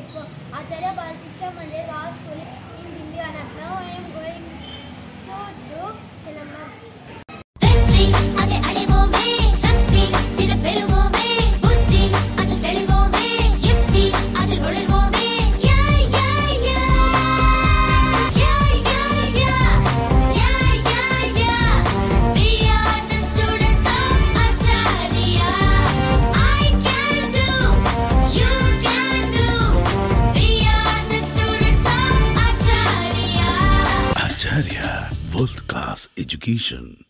भेटवं आचार्य बालशिक्षा म्हणजे गावात school World class education.